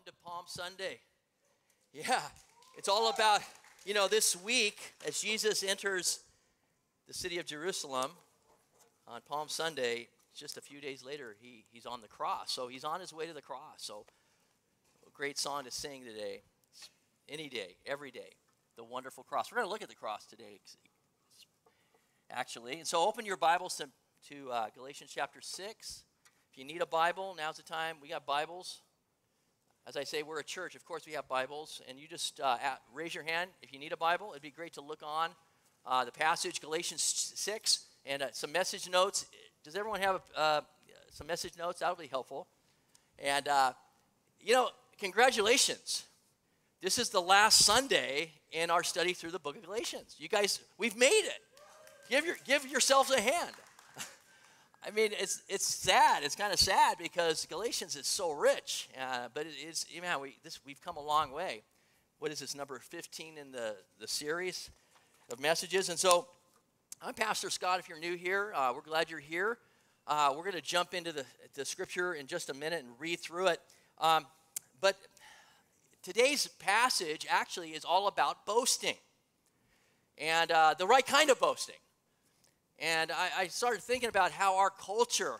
welcome to Palm Sunday. Yeah, it's all about, you know, this week as Jesus enters the city of Jerusalem on Palm Sunday, just a few days later, he, he's on the cross. So he's on his way to the cross. So, great song to sing today. Any day, every day. The wonderful cross. We're going to look at the cross today, actually. And so, open your Bibles to, to uh, Galatians chapter 6. If you need a Bible, now's the time. We got Bibles. As I say, we're a church. Of course, we have Bibles. And you just uh, at, raise your hand if you need a Bible. It'd be great to look on uh, the passage, Galatians 6, and uh, some message notes. Does everyone have uh, some message notes? That would be helpful. And, uh, you know, congratulations. This is the last Sunday in our study through the book of Galatians. You guys, we've made it. Give, your, give yourselves a hand. I mean, it's it's sad. It's kind of sad because Galatians is so rich, uh, but it is. Man, we this we've come a long way. What is this number fifteen in the the series of messages? And so, I'm Pastor Scott. If you're new here, uh, we're glad you're here. Uh, we're going to jump into the the scripture in just a minute and read through it. Um, but today's passage actually is all about boasting, and uh, the right kind of boasting. And I, I started thinking about how our culture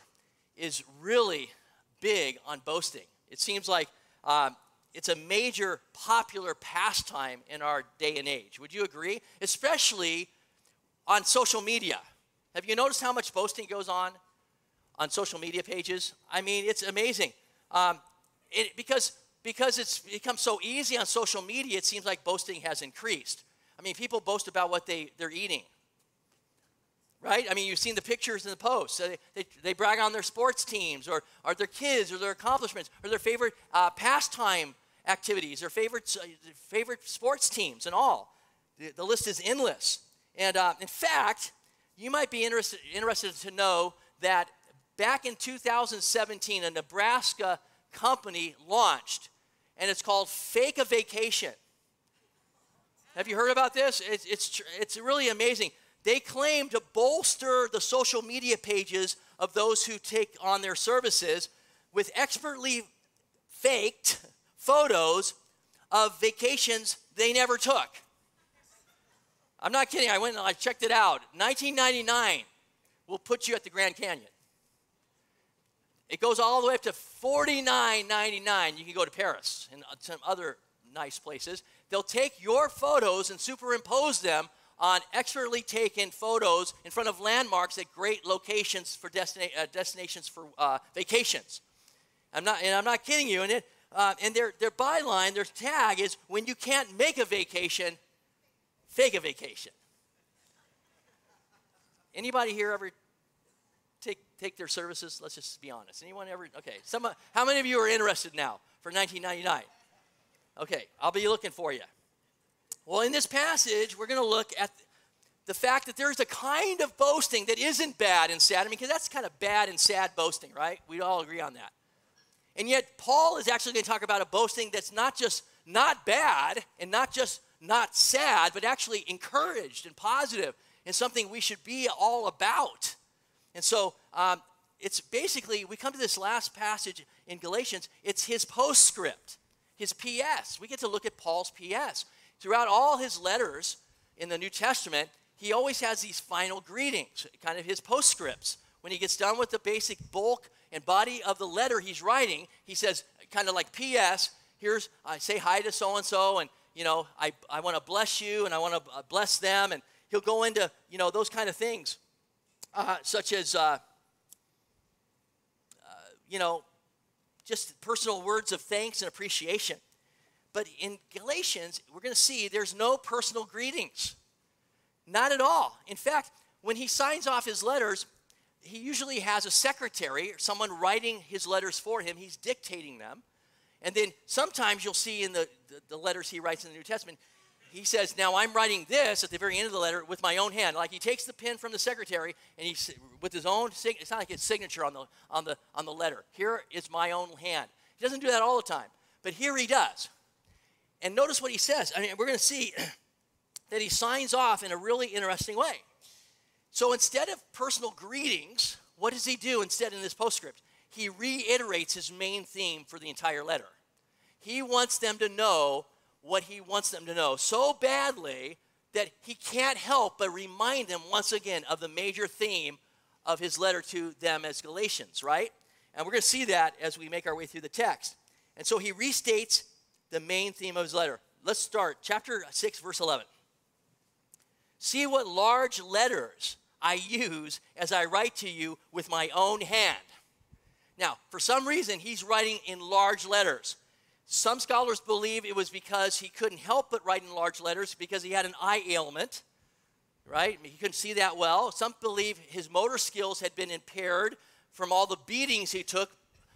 is really big on boasting. It seems like um, it's a major popular pastime in our day and age. Would you agree? Especially on social media. Have you noticed how much boasting goes on on social media pages? I mean, it's amazing. Um, it, because because it's become so easy on social media, it seems like boasting has increased. I mean, people boast about what they, they're eating right? I mean, you've seen the pictures in the posts. They, they, they, brag on their sports teams or, or their kids or their accomplishments or their favorite uh, pastime activities, their favorite, uh, favorite sports teams, and all. The, the list is endless. And uh, in fact, you might be interested, interested to know that back in 2017, a Nebraska company launched, and it's called Fake a Vacation. Have you heard about this? It's, it's, it's really amazing. They claim to bolster the social media pages of those who take on their services with expertly faked photos of vacations they never took. I'm not kidding. I went and I checked it out. 1999 will put you at the Grand Canyon. It goes all the way up to 49.99. You can go to Paris and some other nice places. They'll take your photos and superimpose them on expertly taken photos in front of landmarks at great locations for destina- uh, destinations for uh, vacations. I'm not, and I'm not kidding you. And, it, uh, and their, their byline, their tag is when you can't make a vacation, fake a vacation. Anybody here ever take, take their services? Let's just be honest. Anyone ever? Okay. Some, how many of you are interested now for 1999? Okay, I'll be looking for you. Well, in this passage, we're going to look at the fact that there's a kind of boasting that isn't bad and sad. I mean, because that's kind of bad and sad boasting, right? We all agree on that. And yet, Paul is actually going to talk about a boasting that's not just not bad and not just not sad, but actually encouraged and positive and something we should be all about. And so, um, it's basically, we come to this last passage in Galatians, it's his postscript, his PS. We get to look at Paul's PS. Throughout all his letters in the New Testament, he always has these final greetings, kind of his postscripts. When he gets done with the basic bulk and body of the letter he's writing, he says, kind of like P.S., here's, I say hi to so and so, and, you know, I, I want to bless you and I want to uh, bless them. And he'll go into, you know, those kind of things, uh, such as, uh, uh, you know, just personal words of thanks and appreciation. But in Galatians, we're going to see there's no personal greetings. Not at all. In fact, when he signs off his letters, he usually has a secretary or someone writing his letters for him. He's dictating them. And then sometimes you'll see in the, the, the, letters he writes in the New Testament, he says, Now I'm writing this at the very end of the letter with my own hand. Like he takes the pen from the secretary and he, with his own, it's not like his signature on the, on, the, on the letter. Here is my own hand. He doesn't do that all the time, but here he does. And notice what he says. I mean, we're going to see that he signs off in a really interesting way. So instead of personal greetings, what does he do instead in this postscript? He reiterates his main theme for the entire letter. He wants them to know what he wants them to know so badly that he can't help but remind them once again of the major theme of his letter to them as Galatians, right? And we're going to see that as we make our way through the text. And so he restates the main theme of his letter. Let's start. Chapter 6, verse 11. See what large letters I use as I write to you with my own hand. Now, for some reason, he's writing in large letters. Some scholars believe it was because he couldn't help but write in large letters because he had an eye ailment, right? He couldn't see that well. Some believe his motor skills had been impaired from all the beatings he took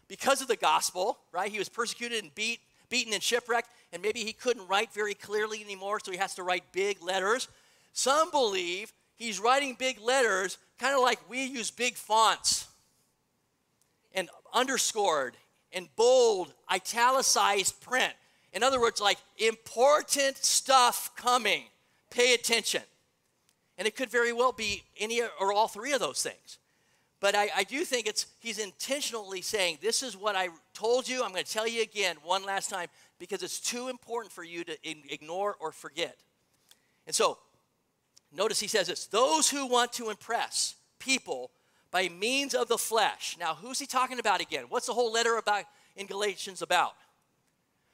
because of the gospel, right? He was persecuted and beat, beaten and shipwrecked, and maybe he couldn't write very clearly anymore, so he has to write big letters. Some believe he's writing big letters, kind of like we use big fonts and underscored and bold, italicized print. In other words, like important stuff coming. Pay attention. And it could very well be any or all three of those things. But I, I, do think it's he's intentionally saying, This is what I told you. I'm going to tell you again one last time because it's too important for you to ignore or forget. And so, notice he says this those who want to impress people by means of the flesh. Now, who's he talking about again? What's the whole letter about in Galatians about?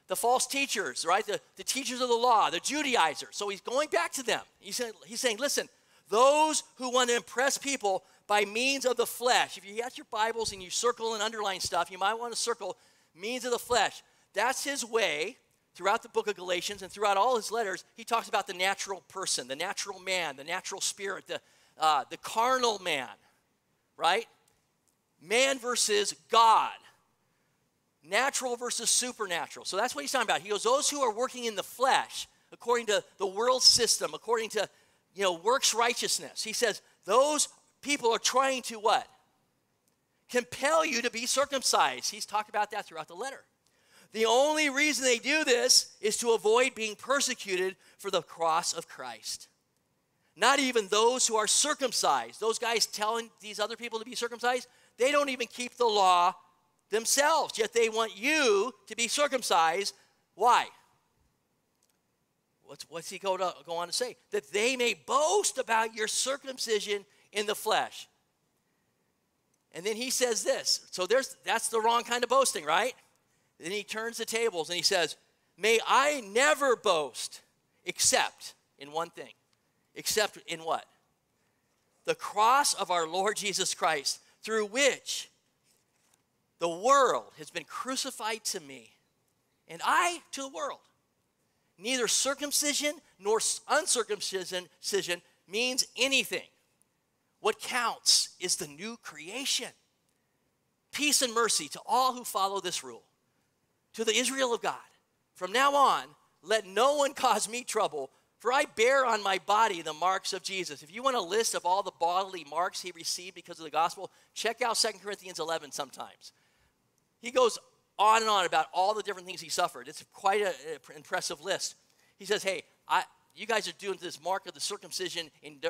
The false teachers, right? The, the teachers of the law, the Judaizers. So he's going back to them. He's saying, he's saying, listen, those who want to impress people by means of the flesh. If you got your Bibles and you circle and underline stuff, you might want to circle means of the flesh. That's his way throughout the book of Galatians and throughout all his letters. He talks about the natural person, the natural man, the natural spirit, the, uh, the carnal man, right? Man versus God natural versus supernatural. So that's what he's talking about. He goes, those who are working in the flesh, according to the world system, according to you know works righteousness. He says those people are trying to what? Compel you to be circumcised. He's talked about that throughout the letter. The only reason they do this is to avoid being persecuted for the cross of Christ. Not even those who are circumcised, those guys telling these other people to be circumcised, they don't even keep the law themselves, yet they want you to be circumcised. Why? What's, what's he go, to, go on to say? That they may boast about your circumcision in the flesh. And then he says this. So there's that's the wrong kind of boasting, right? Then he turns the tables and he says, May I never boast except in one thing. Except in what? The cross of our Lord Jesus Christ, through which the world has been crucified to me, and I to the world. Neither circumcision nor uncircumcision means anything. What counts is the new creation. Peace and mercy to all who follow this rule. To the Israel of God, from now on, let no one cause me trouble, for I bear on my body the marks of Jesus. If you want a list of all the bodily marks he received because of the gospel, check out 2 Corinthians 11 sometimes. He goes on and on about all the different things he suffered. It's quite an impressive list. He says, Hey, I, you guys are doing this mark of the circumcision, and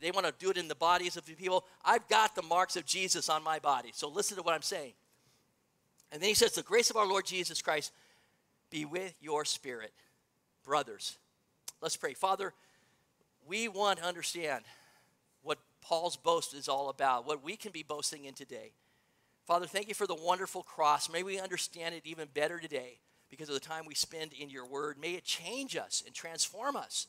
they want to do it in the bodies of the people. I've got the marks of Jesus on my body. So listen to what I'm saying. And then he says, The grace of our Lord Jesus Christ be with your spirit, brothers. Let's pray. Father, we want to understand what Paul's boast is all about, what we can be boasting in today. Father, thank you for the wonderful cross. May we understand it even better today because of the time we spend in your word. May it change us and transform us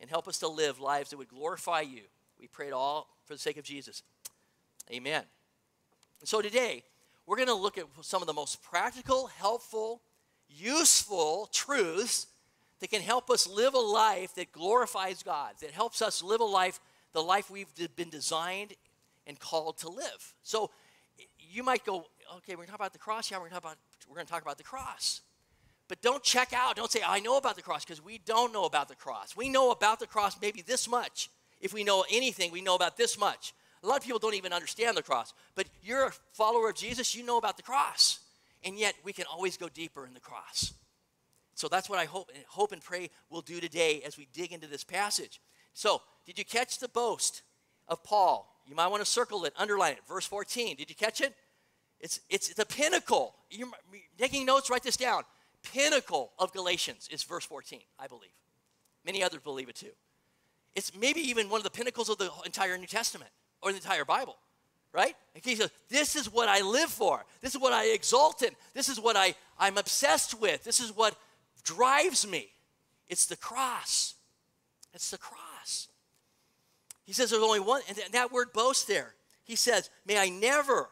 and help us to live lives that would glorify you. We pray it all for the sake of Jesus. Amen. So today, we're going to look at some of the most practical, helpful, useful truths that can help us live a life that glorifies God, that helps us live a life, the life we've been designed and called to live. So you might go, okay, we're going to talk about the cross. Yeah, we're going to talk about, we're going to talk about the cross. But don't check out. Don't say, I know about the cross, because we don't know about the cross. We know about the cross maybe this much. If we know anything, we know about this much. A lot of people don't even understand the cross. But you're a follower of Jesus, you know about the cross. And yet, we can always go deeper in the cross. So that's what I hope, hope and pray we'll do today as we dig into this passage. So, did you catch the boast of Paul you might want to circle it, underline it. Verse 14. Did you catch it? It's, it's the pinnacle. You're taking notes, write this down. Pinnacle of Galatians is verse 14, I believe. Many others believe it too. It's maybe even one of the pinnacles of the entire New Testament or the entire Bible, right? And he says, This is what I live for. This is what I exalt in. This is what I, I'm obsessed with. This is what drives me. It's the cross. It's the cross. He says there's only one, and that word boast there. He says, May I never,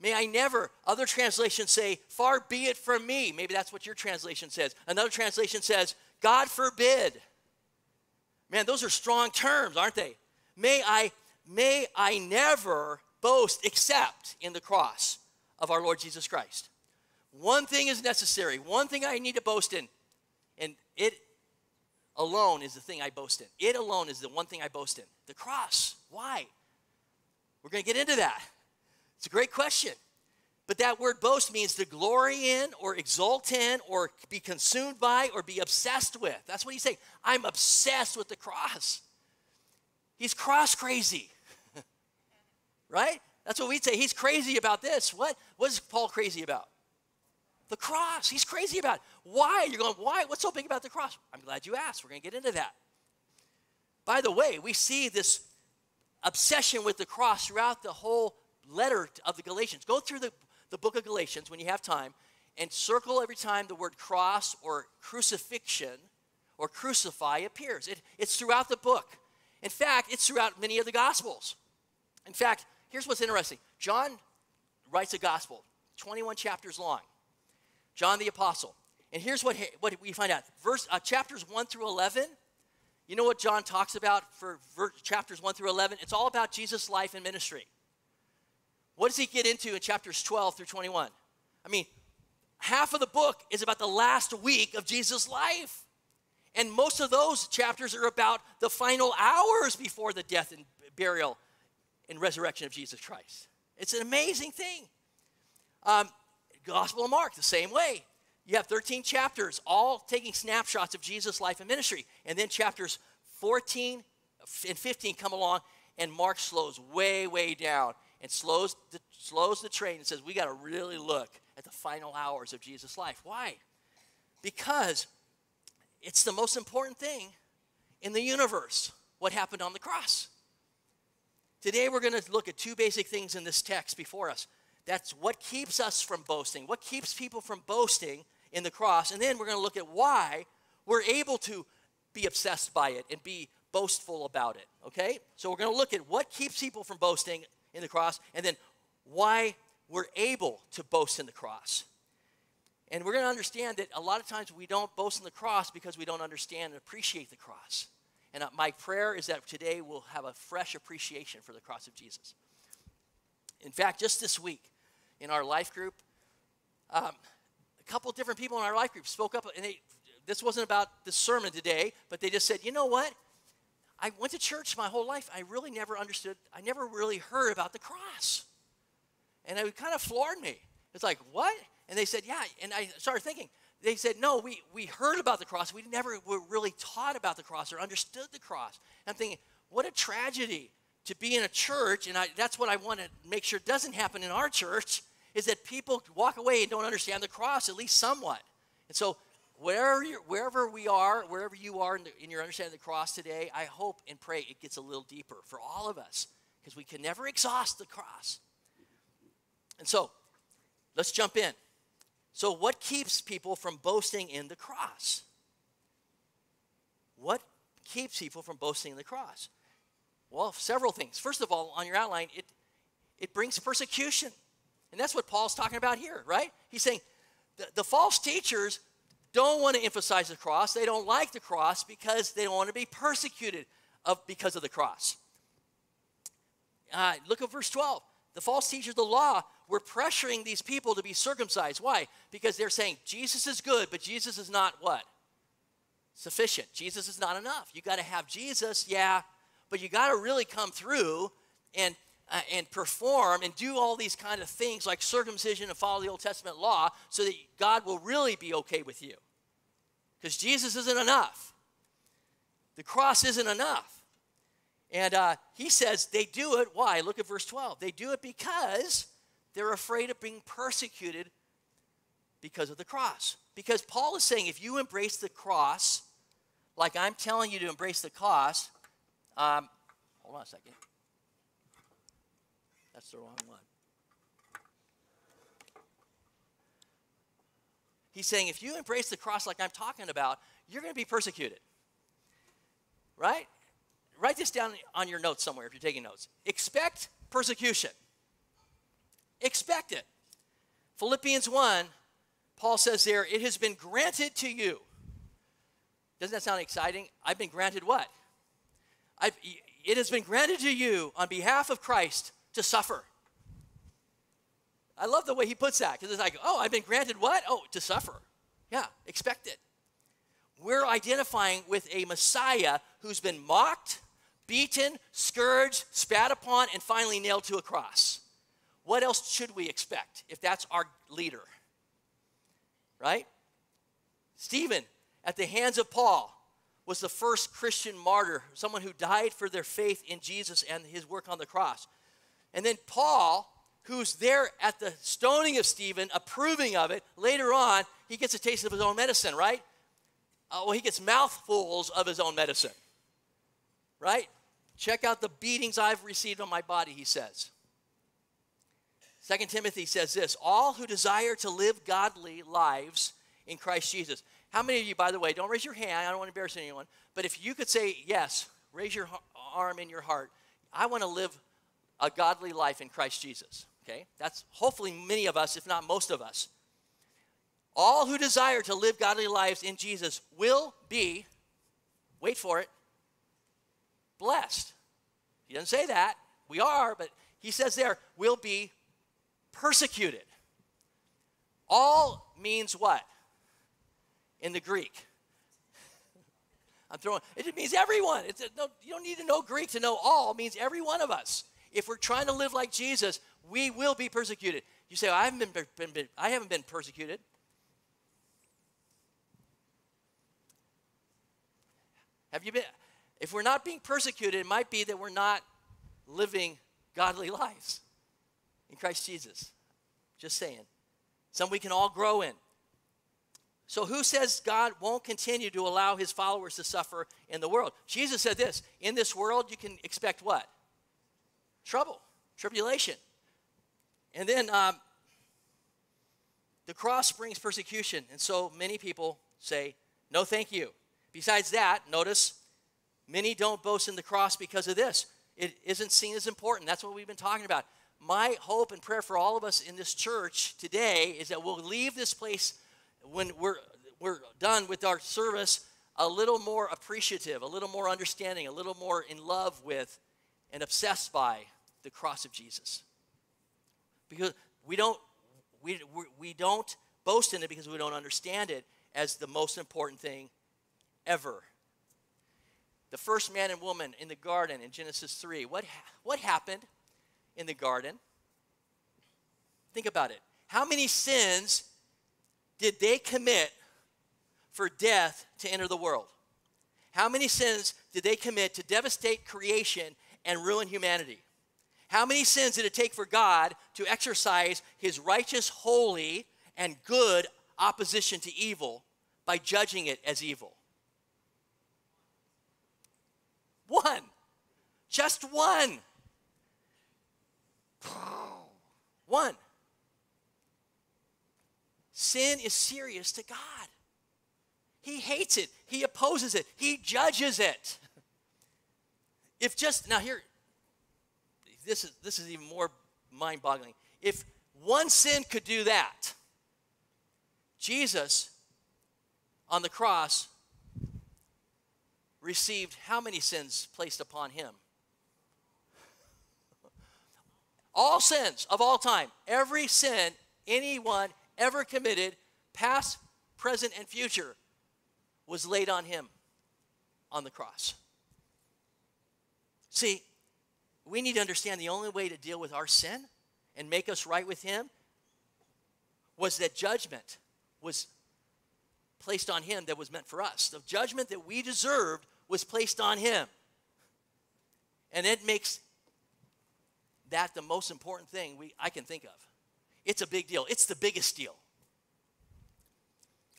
may I never, other translations say, Far be it from me. Maybe that's what your translation says. Another translation says, God forbid. Man, those are strong terms, aren't they? May I, may I never boast except in the cross of our Lord Jesus Christ. One thing is necessary, one thing I need to boast in, and it alone is the thing I boast in. It alone is the one thing I boast in the cross. Why? We're going to get into that. It's a great question. But that word boast means to glory in or exult in or be consumed by or be obsessed with. That's what he's saying. I'm obsessed with the cross. He's cross crazy. right? That's what we'd say. He's crazy about this. What, what is Paul crazy about? The cross. He's crazy about it. Why? You're going, why? What's so big about the cross? I'm glad you asked. We're going to get into that. By the way, we see this obsession with the cross throughout the whole letter of the Galatians. Go through the the book of Galatians when you have time and circle every time the word cross or crucifixion or crucify appears. It, it's throughout the book. In fact, it's throughout many of the Gospels. In fact, here's what's interesting John writes a Gospel, 21 chapters long. John the Apostle. And here's what, what we find out Verse, uh, chapters 1 through 11. You know what John talks about for ver- chapters 1 through 11? It's all about Jesus' life and ministry. What does he get into in chapters 12 through 21? I mean, half of the book is about the last week of Jesus' life. And most of those chapters are about the final hours before the death and burial and resurrection of Jesus Christ. It's an amazing thing. Um, Gospel of Mark, the same way. You have 13 chapters, all taking snapshots of Jesus' life and ministry. And then chapters 14 and 15 come along, and Mark slows way, way down and slows the, slows the train and says, We got to really look at the final hours of Jesus' life. Why? Because it's the most important thing in the universe what happened on the cross. Today, we're going to look at two basic things in this text before us. That's what keeps us from boasting, what keeps people from boasting in the cross. And then we're going to look at why we're able to be obsessed by it and be boastful about it. Okay? So we're going to look at what keeps people from boasting in the cross, and then why we're able to boast in the cross. And we're going to understand that a lot of times we don't boast in the cross because we don't understand and appreciate the cross. And uh, my prayer is that today we'll have a fresh appreciation for the cross of Jesus. In fact, just this week in our life group, um, a couple different people in our life group spoke up, and they, this wasn't about the sermon today, but they just said, you know what? I went to church my whole life. I really never understood, I never really heard about the cross. And it kind of floored me. It's like, what? And they said, yeah. And I started thinking, they said, no, we, we heard about the cross. We never were really taught about the cross or understood the cross. And I'm thinking, what a tragedy to be in a church, and I, that's what I want to make sure doesn't happen in our church, is that people walk away and don't understand the cross, at least somewhat. And so wherever, wherever we are, wherever you are in, the, in your understanding of the cross today, I hope and pray it gets a little deeper for all of us because we can never exhaust the cross. And so, let's jump in. So, what keeps people from boasting in the cross? What keeps people from boasting in the cross? Well, several things. First of all, on your outline, it, it brings persecution. And that's what Paul's talking about here, right? He's saying the, the false teachers don't want to emphasize the cross. They don't like the cross because they don't want to be persecuted of, because of the cross. Uh, look at verse 12. The false teachers of the law were pressuring these people to be circumcised. Why? Because they're saying Jesus is good, but Jesus is not what? Sufficient. Jesus is not enough. You got to have Jesus, yeah, but you got to really come through and uh, and perform and do all these kind of things like circumcision and follow the Old Testament law so that God will really be okay with you. Because Jesus isn't enough. The cross isn't enough. And uh, he says they do it. Why? Look at verse 12. They do it because they're afraid of being persecuted because of the cross. Because Paul is saying if you embrace the cross, like I'm telling you to embrace the cross, um, hold on a second. That's the wrong one. He's saying if you embrace the cross like I'm talking about, you're going to be persecuted. Right? Write this down on your notes somewhere if you're taking notes. Expect persecution. Expect it. Philippians 1, Paul says there, it has been granted to you. Doesn't that sound exciting? I've been granted what? I've, it has been granted to you on behalf of Christ to suffer. I love the way he puts that because it's like, oh, I've been granted what? Oh, to suffer. Yeah, expect it. We're identifying with a Messiah who's been mocked, beaten, scourged, spat upon, and finally nailed to a cross. What else should we expect if that's our leader? Right? Stephen, at the hands of Paul, was the first Christian martyr, someone who died for their faith in Jesus and his work on the cross. And then Paul, who's there at the stoning of Stephen, approving of it, later on, he gets a taste of his own medicine, right? Uh, well, he gets mouthfuls of his own medicine, right? Check out the beatings I've received on my body, he says. Second Timothy says this all who desire to live godly lives in Christ Jesus. How many of you, by the way, don't raise your hand, I don't want to embarrass anyone, but if you could say yes, raise your arm in your heart. I want to live a godly life in Christ Jesus. Okay? That's hopefully many of us, if not most of us. All who desire to live godly lives in Jesus will be, wait for it, blessed. He doesn't say that. We are, but he says there, will be persecuted. All means what? In the Greek. I'm throwing, it means everyone. It's a, no, you don't need to know Greek to know all. It means every one of us. If we're trying to live like Jesus, we will be persecuted. You say, I haven't been, been, been I haven't been persecuted. Have you been? If we're not being persecuted, it might be that we're not living godly lives in Christ Jesus. Just saying. Some we can all grow in. So, who says God won't continue to allow his followers to suffer in the world? Jesus said this In this world, you can expect what? Trouble, tribulation. And then um, the cross brings persecution. And so many people say, No, thank you. Besides that, notice many don't boast in the cross because of this. It isn't seen as important. That's what we've been talking about. My hope and prayer for all of us in this church today is that we'll leave this place when we're, we're done with our service a little more appreciative, a little more understanding, a little more in love with and obsessed by the cross of Jesus. Because we don't, we, we don't boast in it because we don't understand it as the most important thing ever. The first man and woman in the garden in Genesis 3, what, what happened in the garden? Think about it. How many sins did they commit for death to enter the world? How many sins did they commit to devastate creation and ruin humanity? How many sins did it take for God to exercise his righteous, holy, and good opposition to evil by judging it as evil? One. Just one. One. Sin is serious to God. He hates it. He opposes it. He judges it. If just now here this is this is even more mind-boggling. If one sin could do that, Jesus on the cross received how many sins placed upon him? all sins of all time. Every sin anyone ever committed, past, present, and future, was laid on him on the cross. See, we need to understand the only way to deal with our sin and make us right with him was that judgment was placed on him that was meant for us. The judgment that we deserved was placed on him. And it makes that the most important thing we, I can think of. It's a big deal. It's the biggest deal.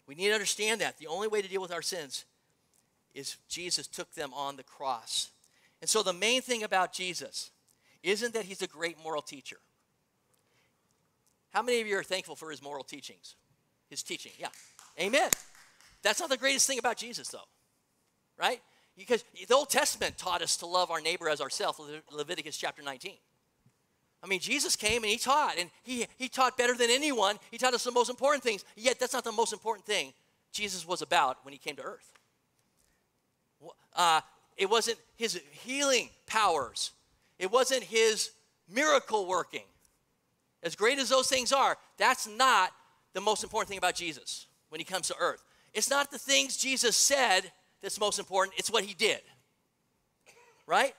We need to understand that. The only way to deal with our sins is Jesus took them on the cross. And so the main thing about Jesus isn't that he's a great moral teacher. How many of you are thankful for his moral teachings? His teaching, yeah. Amen. That's not the greatest thing about Jesus, though, right? Because the Old Testament taught us to love our neighbor as ourselves, Leviticus chapter 19. I mean, Jesus came and he taught, and he, he taught better than anyone. He taught us the most important things, yet that's not the most important thing Jesus was about when he came to earth. Uh, it wasn't his healing powers, it wasn't his miracle working. As great as those things are, that's not the most important thing about Jesus when he comes to earth. It's not the things Jesus said that's most important, it's what he did. Right?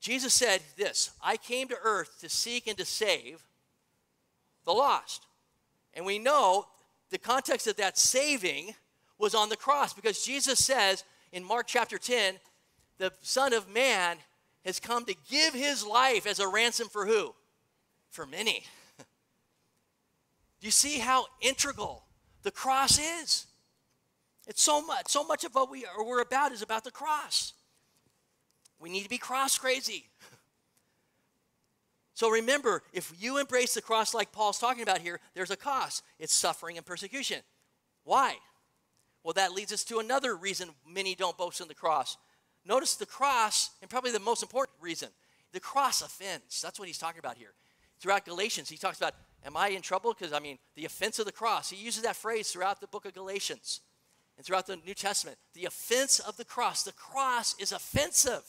Jesus said this I came to earth to seek and to save the lost. And we know the context of that saving was on the cross because Jesus says in Mark chapter 10, the Son of Man has come to give his life as a ransom for who? For many. Do you see how integral the cross is? It's so much, so much of what we are, we're about is about the cross. We need to be cross crazy. So remember, if you embrace the cross like Paul's talking about here, there's a cost. It's suffering and persecution. Why? Well, that leads us to another reason many don't boast in the cross. Notice the cross, and probably the most important reason, the cross offends. That's what he's talking about here. Throughout Galatians, he talks about, Am I in trouble? Because, I mean, the offense of the cross. He uses that phrase throughout the book of Galatians and throughout the New Testament. The offense of the cross. The cross is offensive.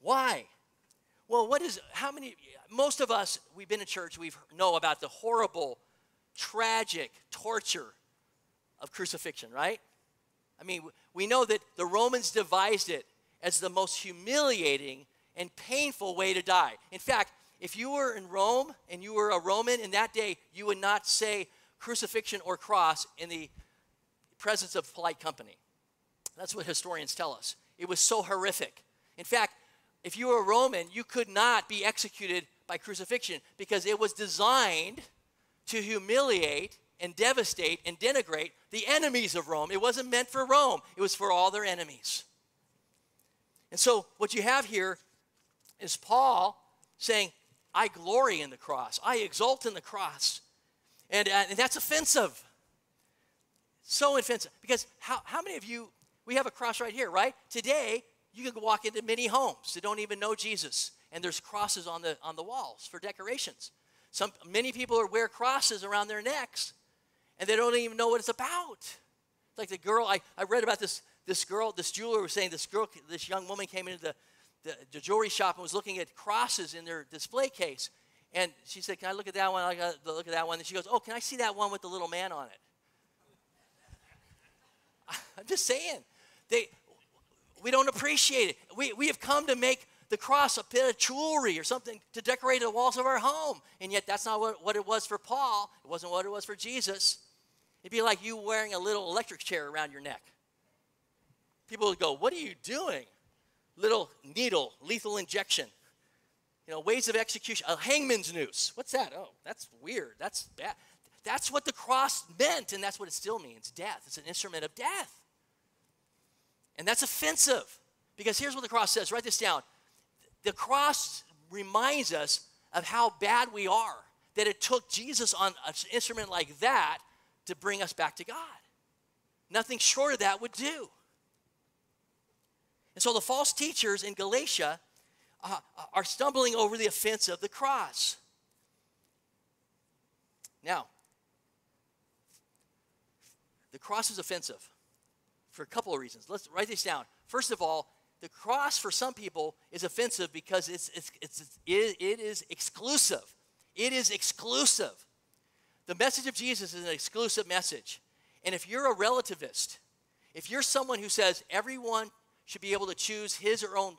Why? Well, what is, how many, most of us, we've been in church, we know about the horrible tragic torture of crucifixion, right? I mean, we know that the Romans devised it as the most humiliating and painful way to die. In fact, if you were in Rome and you were a Roman in that day, you would not say crucifixion or cross in the presence of polite company. That's what historians tell us. It was so horrific. In fact, if you were a Roman, you could not be executed by crucifixion because it was designed to humiliate and devastate and denigrate the enemies of Rome. It wasn't meant for Rome, it was for all their enemies. And so, what you have here is Paul saying, I glory in the cross, I exult in the cross. And, uh, and that's offensive. So offensive. Because how, how many of you, we have a cross right here, right? Today, you can walk into many homes that don't even know Jesus, and there's crosses on the, on the walls for decorations. Some, many people wear crosses around their necks and they don't even know what it's about. It's like the girl, I, I read about this, this girl, this jeweler was saying this girl, this young woman came into the, the, the jewelry shop and was looking at crosses in their display case. And she said, Can I look at that one? I got to look at that one. And she goes, Oh, can I see that one with the little man on it? I'm just saying. They, we don't appreciate it. We, we have come to make the cross a bit of jewelry or something to decorate the walls of our home. And yet, that's not what, what it was for Paul. It wasn't what it was for Jesus. It'd be like you wearing a little electric chair around your neck. People would go, What are you doing? Little needle, lethal injection. You know, ways of execution, a hangman's noose. What's that? Oh, that's weird. That's bad. That's what the cross meant, and that's what it still means death. It's an instrument of death. And that's offensive because here's what the cross says write this down the cross reminds us of how bad we are, that it took Jesus on an instrument like that to bring us back to God. Nothing short of that would do. And so the false teachers in Galatia uh, are stumbling over the offense of the cross. Now, the cross is offensive for a couple of reasons. Let's write this down. First of all, the cross for some people is offensive because it's, it's, it's, it, it is exclusive. It is exclusive. The message of Jesus is an exclusive message. And if you're a relativist, if you're someone who says everyone should be able to choose his or own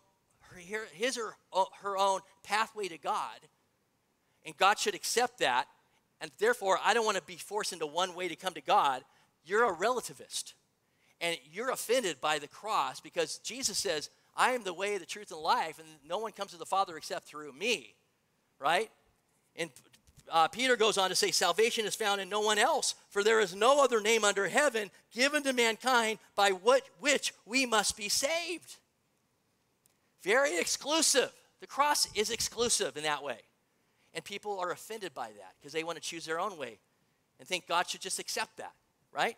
his or uh, her own pathway to God, and God should accept that, and therefore I don't want to be forced into one way to come to God, you're a relativist and you're offended by the cross because Jesus says, I am the way, the truth, and life, and no one comes to the Father except through me, right? And uh, Peter goes on to say, Salvation is found in no one else, for there is no other name under heaven given to mankind by what, which we must be saved. Very exclusive. The cross is exclusive in that way. And people are offended by that because they want to choose their own way and think God should just accept that, right?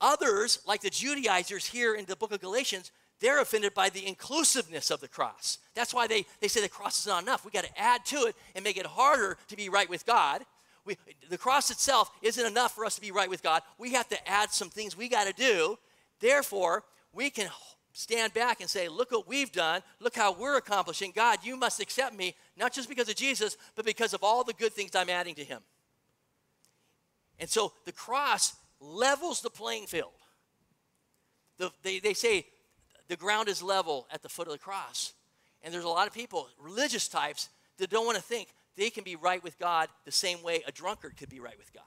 Others, like the Judaizers here in the book of Galatians, they're offended by the inclusiveness of the cross. That's why they, they say the cross is not enough. We got to add to it and make it harder to be right with God. We, the cross itself isn't enough for us to be right with God. We have to add some things we got to do. Therefore, we can stand back and say, Look what we've done. Look how we're accomplishing. God, you must accept me, not just because of Jesus, but because of all the good things I'm adding to him. And so the cross levels the playing field. The, they, they say the ground is level at the foot of the cross. And there's a lot of people, religious types, that don't want to think they can be right with God the same way a drunkard could be right with God.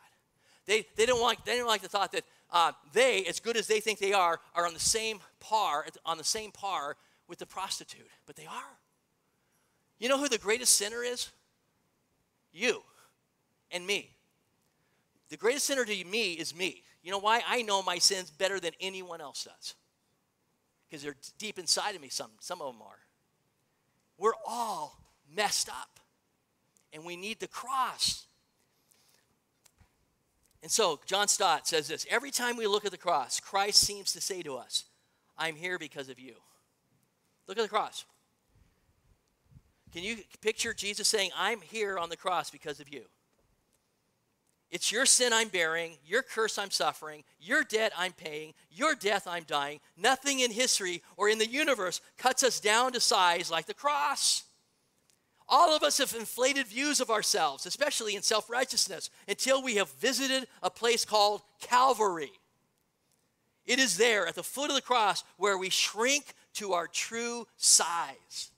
They, they, don't, want, they don't like the thought that uh, they, as good as they think they are, are on the same par, on the same par with the prostitute. But they are. You know who the greatest sinner is? You and me. The greatest sinner to me is me. You know why? I know my sins better than anyone else does. Because they're deep inside of me, some, some of them are. We're all messed up. And we need the cross. And so, John Stott says this Every time we look at the cross, Christ seems to say to us, I'm here because of you. Look at the cross. Can you picture Jesus saying, I'm here on the cross because of you? It's your sin I'm bearing, your curse I'm suffering, your debt I'm paying, your death I'm dying. Nothing in history or in the universe cuts us down to size like the cross. All of us have inflated views of ourselves, especially in self righteousness, until we have visited a place called Calvary. It is there at the foot of the cross where we shrink to our true size.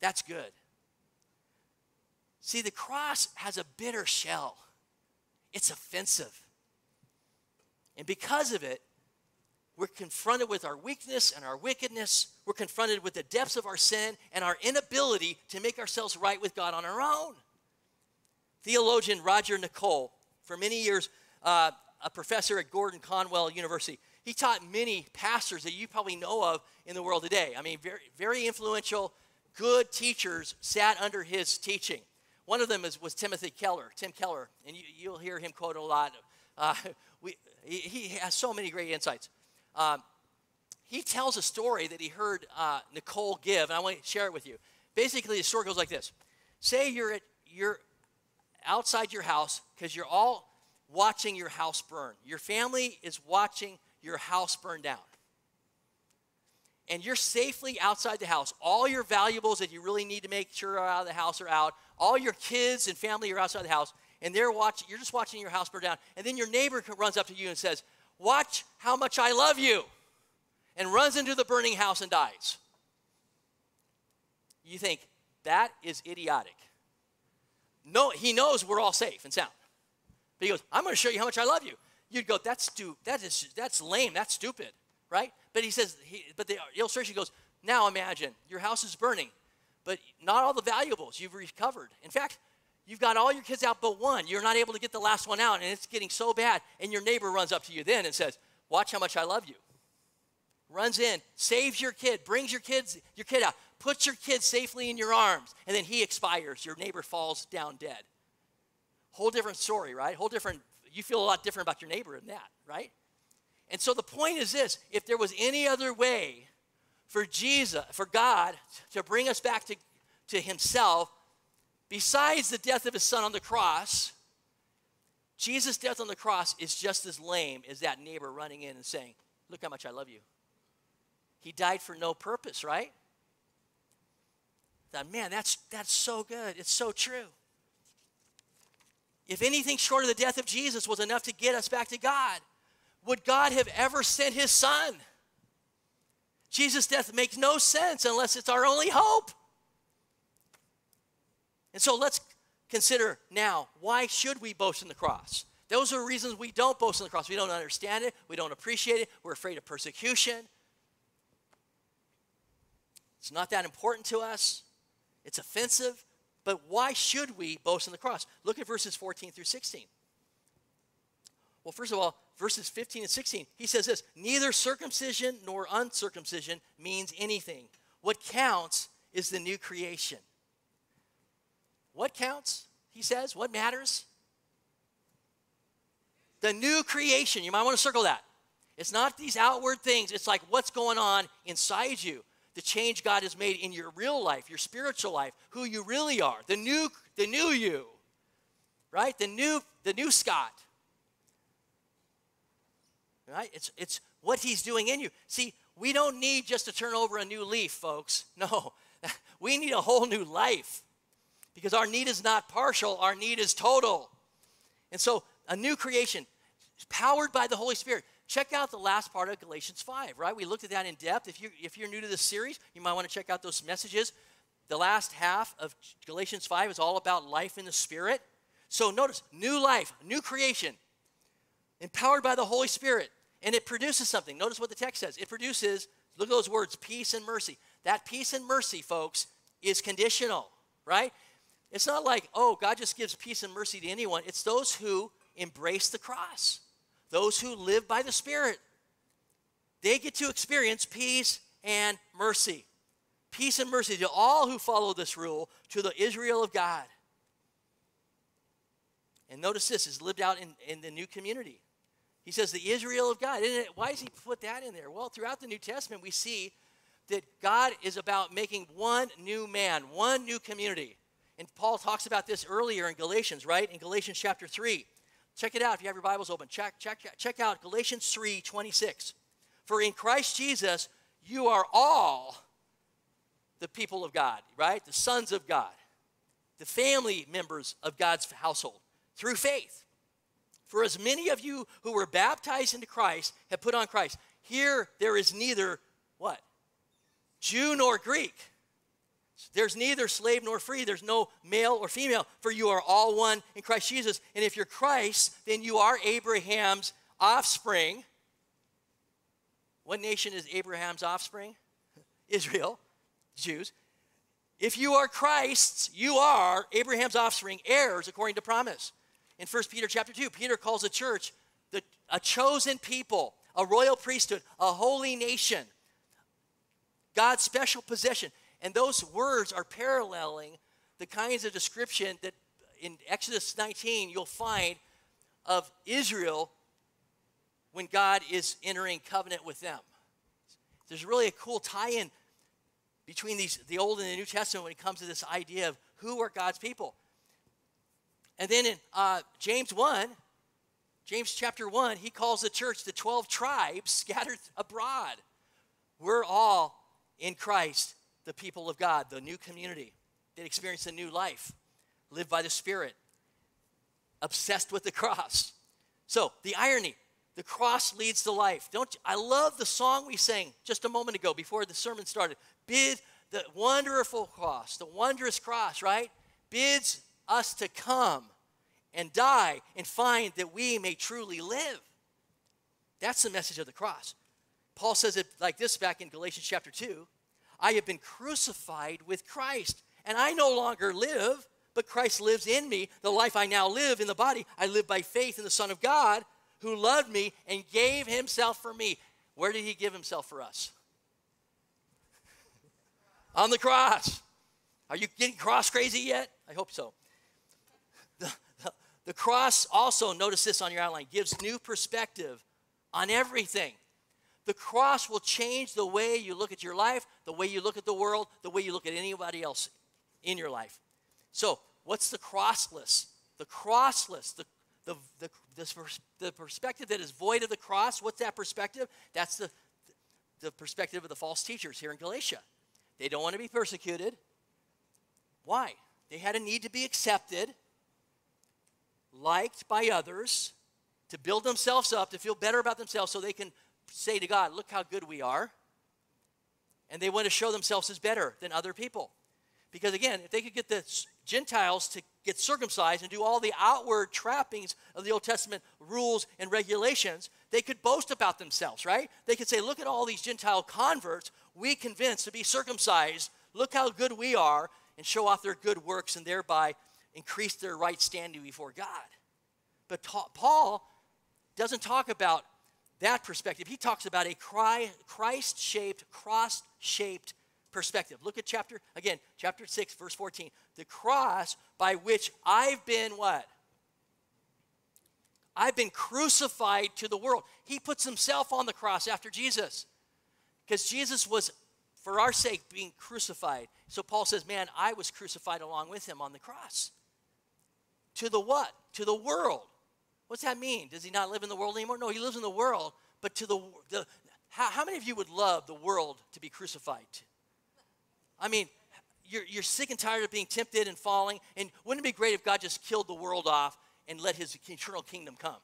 That's good. See, the cross has a bitter shell. It's offensive. And because of it, we're confronted with our weakness and our wickedness. We're confronted with the depths of our sin and our inability to make ourselves right with God on our own. Theologian Roger Nicole, for many years, uh, a professor at Gordon Conwell University, he taught many pastors that you probably know of in the world today. I mean, very, very influential, good teachers sat under his teaching. One of them is, was Timothy Keller, Tim Keller, and you, will hear him quote a lot. Uh, we, he, he, has so many great insights. Um, he tells a story that he heard uh, Nicole give, and I want to share it with you. Basically, the story goes like this: Say you're at you're outside your house because you're all watching your house burn. Your family is watching your house burn down and you're safely outside the house. All your valuables that you really need to make sure are out of the house are out. All your kids and family are outside the house, and they're watching. You're just watching your house burn down, and then your neighbor runs up to you and says, "Watch how much I love you," and runs into the burning house and dies. You think that is idiotic. No, he knows we're all safe and sound, but he goes, "I'm going to show you how much I love you." You'd go, "That's stu- That is that's lame. That's stupid." right? But he says, he, but the illustration goes, now imagine your house is burning, but not all the valuables you've recovered. In fact, you've got all your kids out but one. You're not able to get the last one out, and it's getting so bad. And your neighbor runs up to you then and says, Watch how much I love you. Runs in, saves your kid, brings your kids, your kid out, puts your kid safely in your arms, and then he expires. Your neighbor falls down dead. Whole different story, right? Whole different, you feel a lot different about your neighbor than that, right? And so the point is this if there was any other way for Jesus, for God to bring us back to, to Himself, besides the death of His Son on the cross, Jesus' death on the cross is just as lame as that neighbor running in and saying, Look how much I love you. He died for no purpose, right? That man, that's that's so good. It's so true. If anything short of the death of Jesus was enough to get us back to God, would God have ever sent his son? Jesus' death makes no sense unless it's our only hope. And so let's consider now why should we boast in the cross? Those are reasons we don't boast in the cross. We don't understand it, we don't appreciate it, we're afraid of persecution. It's not that important to us, it's offensive, But why should we boast in the cross? Look at verses 14 through 16. Well, first of all, verses 15 and 16, he says this Neither circumcision nor uncircumcision means anything. What counts is the new creation. What counts? He says, What matters? The new creation. You might want to circle that. It's not these outward things, it's like what's going on inside you. The change God has made in your real life, your spiritual life, who you really are, the new, the new you, right? The new, the new Scott. Right? It's, it's what he's doing in you. See, we don't need just to turn over a new leaf, folks. No, we need a whole new life because our need is not partial, our need is total. And so, a new creation, powered by the Holy Spirit. Check out the last part of Galatians 5, right? We looked at that in depth. If, you, if you're new to this series, you might want to check out those messages. The last half of Galatians 5 is all about life in the Spirit. So notice, new life, new creation, empowered by the Holy Spirit. And it produces something. Notice what the text says. It produces, look at those words, peace and mercy. That peace and mercy, folks, is conditional, right? It's not like, oh, God just gives peace and mercy to anyone. It's those who embrace the cross those who live by the Spirit. They get to experience peace and mercy. Peace and mercy to all who follow this rule, to the Israel of God. And notice this is lived out in, in the new community. He says the Israel of God. Why does he put that in there? Well, throughout the New Testament, we see that God is about making one new man, one new community. And Paul talks about this earlier in Galatians, right? In Galatians chapter 3. Check it out if you have your Bibles open. Check, check, check out Galatians 3 26. For in Christ Jesus, you are all the people of God, right? The sons of God, the family members of God's household through faith. For as many of you who were baptized into Christ have put on Christ. Here there is neither what? Jew nor Greek there's neither slave nor free. There's no male or female, for you are all one in Christ Jesus. And if you're Christ, then you are Abraham's offspring. What nation is Abraham's offspring? Israel, Jews. If you are Christ's, you are Abraham's offspring, heirs according to promise. In 1 Peter chapter 2, Peter calls the church the, a chosen people, a royal priesthood, a holy nation, God's special possession. And those words are paralleling the kinds of description that in Exodus 19 you'll find of Israel when God is entering covenant with them. There's really a cool tie in between these, the Old and the New Testament when it comes to this idea of who are God's people. And then in uh, James 1, James chapter 1, he calls the church the 12 tribes scattered abroad. We're all in Christ the people of God, the new community that experienced a new life, lived by the Spirit, obsessed with the cross. So, the irony the cross leads to life. Don't I love the song we sang just a moment ago before the sermon started. Bid the wonderful cross, the wondrous cross, right? Bids us to come and die and find that we may truly live. That's the message of the cross. Paul says it like this back in Galatians chapter 2. I have been crucified with Christ, and I no longer live, but Christ lives in me. The life I now live in the body, I live by faith in the Son of God who loved me and gave himself for me. Where did he give himself for us? On the cross. Are you getting cross crazy yet? I hope so. The, the, the cross also, notice this on your outline, gives new perspective on everything. The cross will change the way you look at your life, the way you look at the world, the way you look at anybody else in your life. So, what's the crossless? The crossless, the, the, the, the perspective that is void of the cross, what's that perspective? That's the, the perspective of the false teachers here in Galatia. They don't want to be persecuted. Why? They had a need to be accepted, liked by others, to build themselves up, to feel better about themselves so they can say to God, Look how good we are. And they want to show themselves as better than other people. Because again, if they could get the Gentiles to get circumcised and do all the outward trappings of the Old Testament rules and regulations, they could boast about themselves, right? They could say, Look at all these Gentile converts we convinced to be circumcised. Look how good we are. and show off their good works and thereby increase their right standing before God. But ta- Paul doesn't talk about that perspective. He talks about a Christ shaped, cross shaped perspective. Look at chapter, again, chapter 6, verse 14. The cross by which I've been what? I've been crucified to the world. He puts himself on the cross after Jesus because Jesus was, for our sake, being crucified. So Paul says, Man, I was crucified along with him on the cross. To the what? To the world. What's that mean? Does he not live in the world anymore? No, he lives in the world, but to the, the how, how many of you would love the world to be crucified? I mean, you're, you're sick and tired of being tempted and falling, and wouldn't it be great if God just killed the world off and let his eternal kingdom come.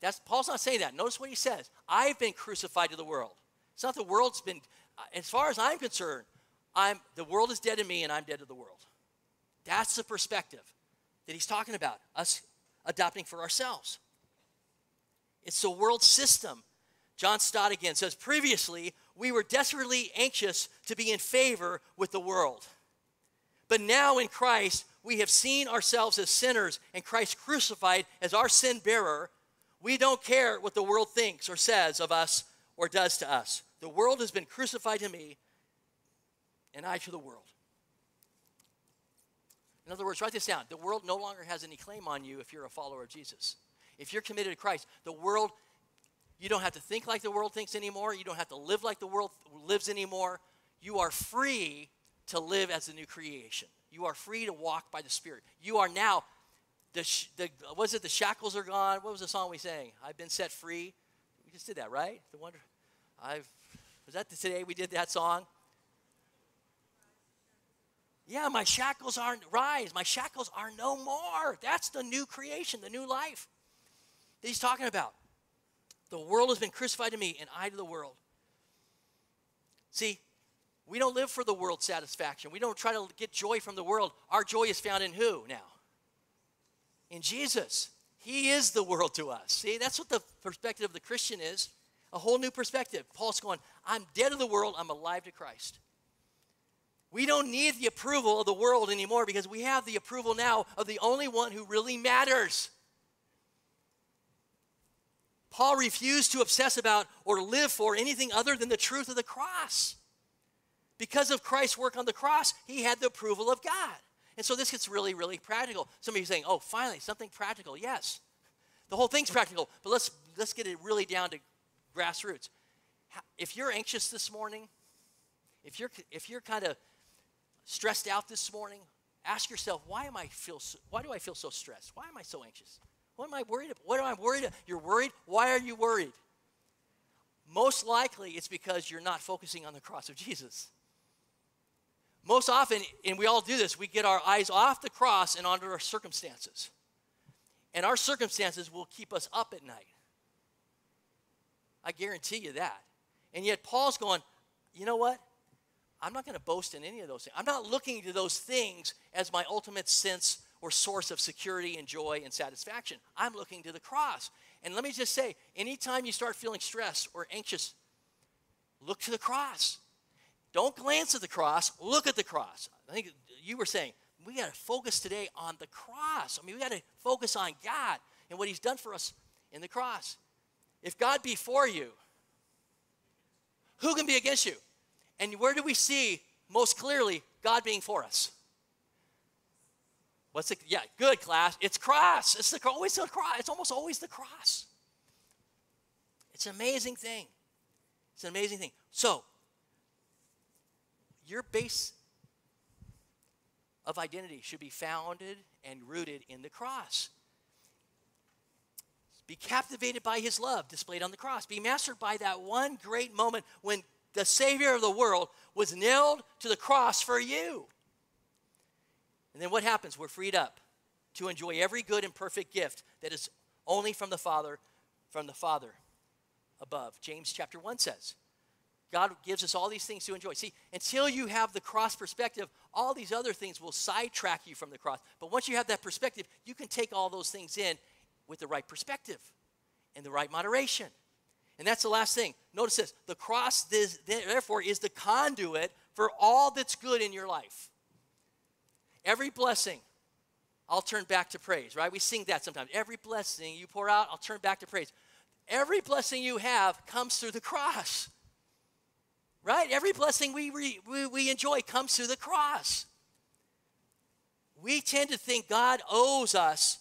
That's Paul's not saying that. Notice what he says. I've been crucified to the world. It's not the world's been as far as I'm concerned, I'm the world is dead to me and I'm dead to the world. That's the perspective that he's talking about, us adopting for ourselves. It's the world system. John Stott again says, previously, we were desperately anxious to be in favor with the world. But now in Christ, we have seen ourselves as sinners and Christ crucified as our sin bearer, we don't care what the world thinks or says of us or does to us. The world has been crucified to me, and I to the world. In other words, write this down. The world no longer has any claim on you if you're a follower of Jesus. If you're committed to Christ, the world, you don't have to think like the world thinks anymore. You don't have to live like the world lives anymore. You are free to live as a new creation. You are free to walk by the Spirit. You are now, the, the was it the shackles are gone? What was the song we sang? I've been set free. We just did that, right? The wonder. I've was that today we did that song? Yeah, my shackles aren't rise. My shackles are no more. That's the new creation, the new life that he's talking about. The world has been crucified to me, and I to the world. See, we don't live for the world's satisfaction. We don't try to get joy from the world. Our joy is found in who now? In Jesus. He is the world to us. See, that's what the perspective of the Christian is a whole new perspective. Paul's going, I'm dead to the world, I'm alive to Christ. We don't need the approval of the world anymore because we have the approval now of the only one who really matters. Paul refused to obsess about or live for anything other than the truth of the cross. Because of Christ's work on the cross, he had the approval of God. And so this gets really, really practical. Somebody's saying, oh, finally, something practical. Yes. The whole thing's practical, but let's, let's get it really down to grassroots. If you're anxious this morning, if you're, if you're kind of stressed out this morning, ask yourself, why, am I feel so, why do I feel so stressed? Why am I so anxious? What am I worried about? What am I worried about? You're worried? Why are you worried? Most likely it's because you're not focusing on the cross of Jesus. Most often, and we all do this, we get our eyes off the cross and onto our circumstances. And our circumstances will keep us up at night. I guarantee you that. And yet, Paul's going, you know what? I'm not going to boast in any of those things. I'm not looking to those things as my ultimate sense or source of security and joy and satisfaction. I'm looking to the cross. And let me just say anytime you start feeling stressed or anxious, look to the cross. Don't glance at the cross, look at the cross. I think you were saying, we got to focus today on the cross. I mean, we got to focus on God and what He's done for us in the cross. If God be for you, who can be against you? And where do we see most clearly God being for us? What's it? Yeah, good class. It's cross. It's the always the cross. It's almost always the cross. It's an amazing thing. It's an amazing thing. So your base of identity should be founded and rooted in the cross. Be captivated by his love displayed on the cross. Be mastered by that one great moment when the Savior of the world was nailed to the cross for you. And then what happens? We're freed up to enjoy every good and perfect gift that is only from the Father, from the Father above. James chapter 1 says. God gives us all these things to enjoy. See, until you have the cross perspective, all these other things will sidetrack you from the cross. But once you have that perspective, you can take all those things in with the right perspective and the right moderation. And that's the last thing. Notice this the cross, therefore, is the conduit for all that's good in your life. Every blessing, I'll turn back to praise, right? We sing that sometimes. Every blessing you pour out, I'll turn back to praise. Every blessing you have comes through the cross, right? Every blessing we, we, we enjoy comes through the cross. We tend to think God owes us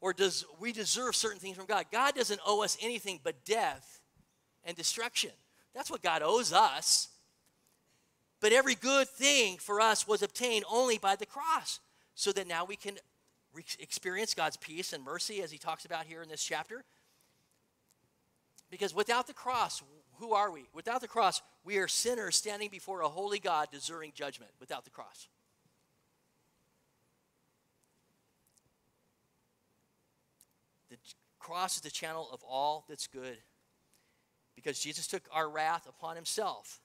or does we deserve certain things from God. God doesn't owe us anything but death and destruction. That's what God owes us. But every good thing for us was obtained only by the cross, so that now we can experience God's peace and mercy, as he talks about here in this chapter. Because without the cross, who are we? Without the cross, we are sinners standing before a holy God deserving judgment without the cross. The cross is the channel of all that's good because Jesus took our wrath upon himself.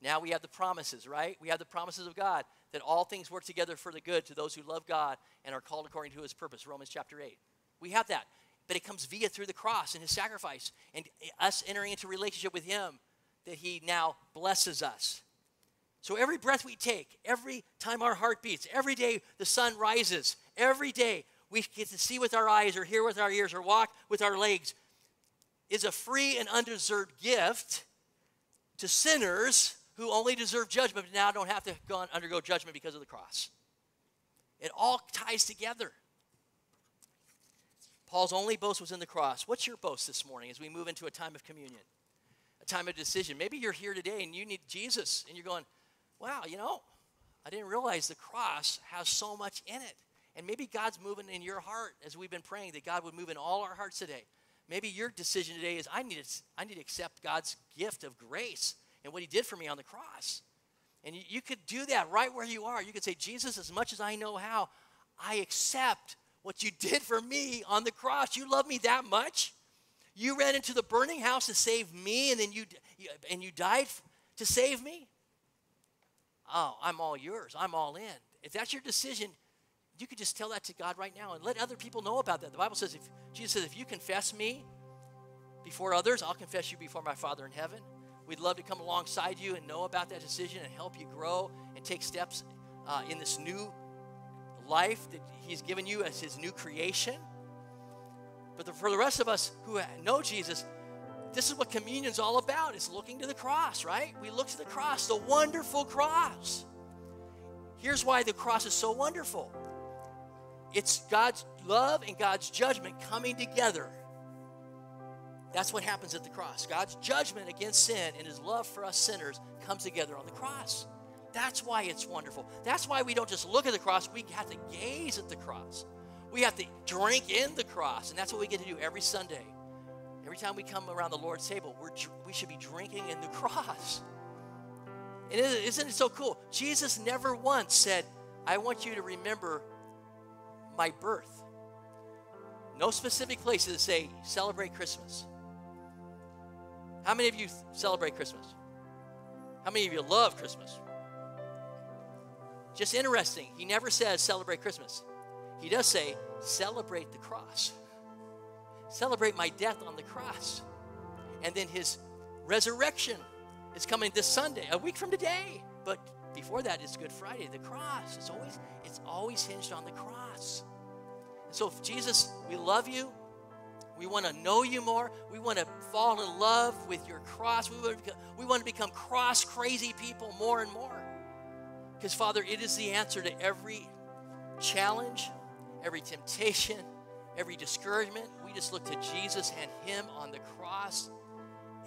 Now we have the promises, right? We have the promises of God that all things work together for the good to those who love God and are called according to his purpose. Romans chapter 8. We have that. But it comes via through the cross and his sacrifice and us entering into relationship with him that he now blesses us. So every breath we take, every time our heart beats, every day the sun rises, every day we get to see with our eyes or hear with our ears or walk with our legs is a free and undeserved gift to sinners who only deserve judgment but now don't have to go undergo judgment because of the cross. It all ties together. Paul's only boast was in the cross. What's your boast this morning as we move into a time of communion, a time of decision? Maybe you're here today and you need Jesus and you're going, wow, you know, I didn't realize the cross has so much in it. And maybe God's moving in your heart as we've been praying that God would move in all our hearts today. Maybe your decision today is I need to, I need to accept God's gift of grace and what He did for me on the cross. And you, you could do that right where you are. You could say, Jesus, as much as I know how, I accept what you did for me on the cross. You love me that much? You ran into the burning house to save me, and then you, and you died to save me? Oh, I'm all yours. I'm all in. If that's your decision, you could just tell that to God right now and let other people know about that. The Bible says, if Jesus says, if you confess me before others, I'll confess you before my Father in heaven. We'd love to come alongside you and know about that decision and help you grow and take steps uh, in this new life that He's given you as His new creation. But the, for the rest of us who know Jesus, this is what communion is all about. It's looking to the cross, right? We look to the cross, the wonderful cross. Here's why the cross is so wonderful it's God's love and God's judgment coming together. That's what happens at the cross. God's judgment against sin and his love for us sinners comes together on the cross. That's why it's wonderful. That's why we don't just look at the cross, we have to gaze at the cross. We have to drink in the cross, and that's what we get to do every Sunday. Every time we come around the Lord's table, we're, we should be drinking in the cross. And isn't it so cool? Jesus never once said, I want you to remember my birth. No specific places to say, celebrate Christmas. How many of you celebrate Christmas? How many of you love Christmas? Just interesting. He never says celebrate Christmas. He does say celebrate the cross. Celebrate my death on the cross. And then his resurrection is coming this Sunday, a week from today. But before that is Good Friday, the cross. It's always it's always hinged on the cross. So Jesus, we love you. We want to know you more. We want to fall in love with your cross. We want to become, we want to become cross crazy people more and more. Because, Father, it is the answer to every challenge, every temptation, every discouragement. We just look to Jesus and Him on the cross,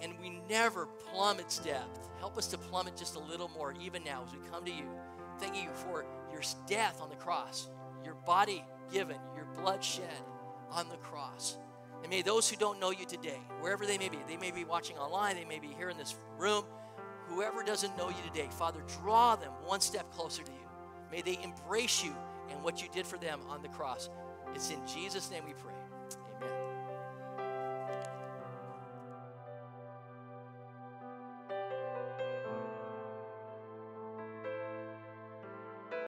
and we never plumb its depth. Help us to plumb it just a little more, even now, as we come to you. Thank you for your death on the cross, your body given, your blood shed on the cross. And may those who don't know you today, wherever they may be, they may be watching online, they may be here in this room, whoever doesn't know you today, Father, draw them one step closer to you. May they embrace you and what you did for them on the cross. It's in Jesus' name we pray.